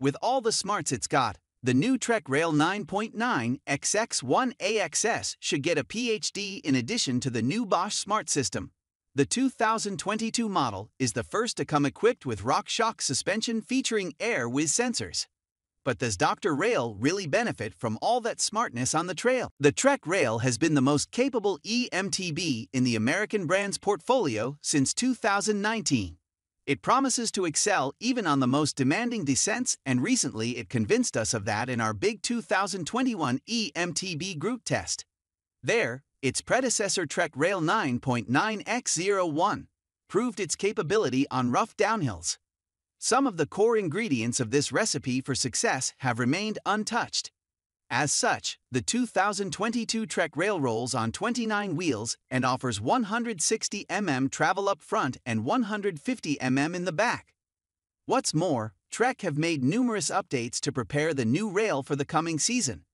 With all the smarts it's got, the new Trek Rail 9.9 XX1AXS should get a PhD in addition to the new Bosch Smart System. The 2022 model is the first to come equipped with RockShox suspension featuring AirWiz sensors. But does Dr. Rail really benefit from all that smartness on the trail? The Trek Rail has been the most capable eMTB in the American brand's portfolio since 2019. It promises to excel even on the most demanding descents, and recently it convinced us of that in our big 2021 eMTB group test. There, its predecessor Trek Rail 9.9X01 proved its capability on rough downhills. Some of the core ingredients of this recipe for success have remained untouched. As such, the 2022 Trek Rail rolls on 29 wheels and offers 160 mm travel up front and 150 mm in the back. What's more, Trek have made numerous updates to prepare the new rail for the coming season.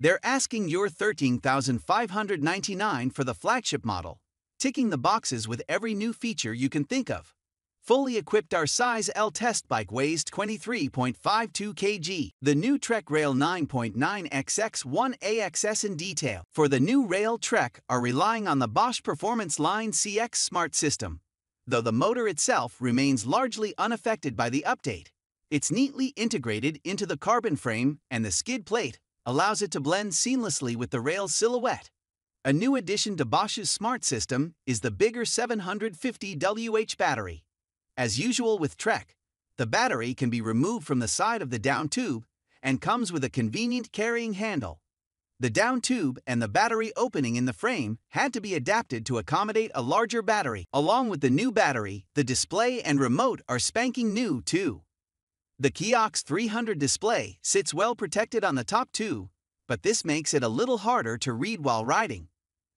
They're asking your 13,599 for the flagship model, ticking the boxes with every new feature you can think of. Fully equipped our size L test bike weighs 23.52 kg. The new Trek Rail 9.9 XX1 AXS in detail. For the new Rail Trek are relying on the Bosch Performance Line CX Smart System. Though the motor itself remains largely unaffected by the update, it's neatly integrated into the carbon frame and the skid plate allows it to blend seamlessly with the rail's silhouette. A new addition to Bosch's smart system is the bigger 750 WH battery. As usual with Trek, the battery can be removed from the side of the down tube and comes with a convenient carrying handle. The down tube and the battery opening in the frame had to be adapted to accommodate a larger battery. Along with the new battery, the display and remote are spanking new too. The Kiox 300 display sits well protected on the top too, but this makes it a little harder to read while riding.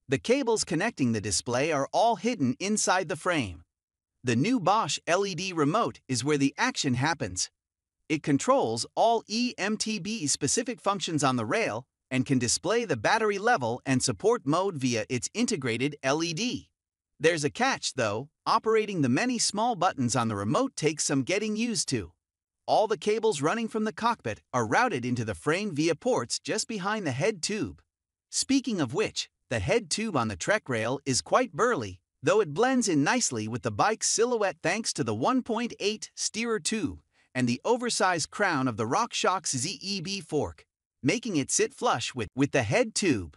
The cables connecting the display are all hidden inside the frame. The new Bosch LED remote is where the action happens. It controls all eMTB specific functions on the rail and can display the battery level and support mode via its integrated LED. There's a catch, though, operating the many small buttons on the remote takes some getting used to. All the cables running from the cockpit are routed into the frame via ports just behind the head tube. Speaking of which, the head tube on the Trek rail is quite burly though it blends in nicely with the bike's silhouette thanks to the 1.8 steerer tube and the oversized crown of the RockShox ZEB fork, making it sit flush with, with the head tube.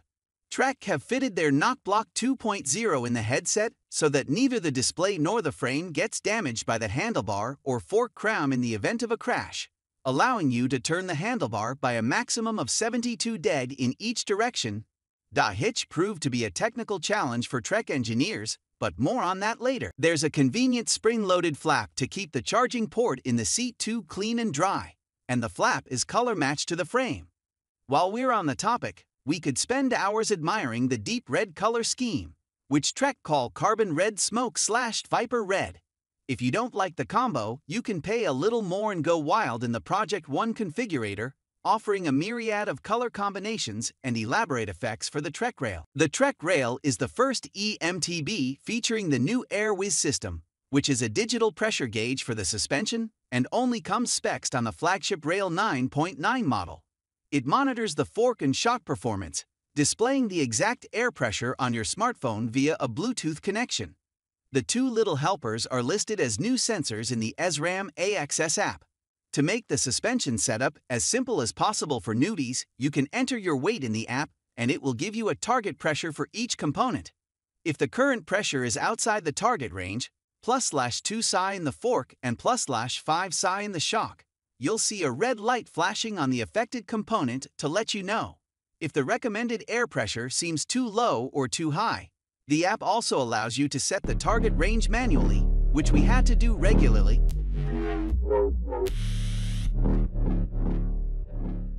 Trek have fitted their Knockblock 2.0 in the headset so that neither the display nor the frame gets damaged by the handlebar or fork crown in the event of a crash, allowing you to turn the handlebar by a maximum of 72 dead in each direction. Da hitch proved to be a technical challenge for Trek engineers, but more on that later. There's a convenient spring-loaded flap to keep the charging port in the seat too clean and dry, and the flap is color-matched to the frame. While we're on the topic, we could spend hours admiring the deep red color scheme, which Trek call Carbon Red Smoke slash Viper Red. If you don't like the combo, you can pay a little more and go wild in the Project One configurator offering a myriad of color combinations and elaborate effects for the Trek Rail. The Trek Rail is the first eMTB featuring the new AirWiz system, which is a digital pressure gauge for the suspension and only comes spexed on the flagship Rail 9.9 model. It monitors the fork and shock performance, displaying the exact air pressure on your smartphone via a Bluetooth connection. The two little helpers are listed as new sensors in the SRAM AXS app. To make the suspension setup as simple as possible for newbies, you can enter your weight in the app and it will give you a target pressure for each component. If the current pressure is outside the target range, plus slash 2 psi in the fork and plus slash 5 psi in the shock, you'll see a red light flashing on the affected component to let you know if the recommended air pressure seems too low or too high. The app also allows you to set the target range manually, which we had to do regularly. Thank you.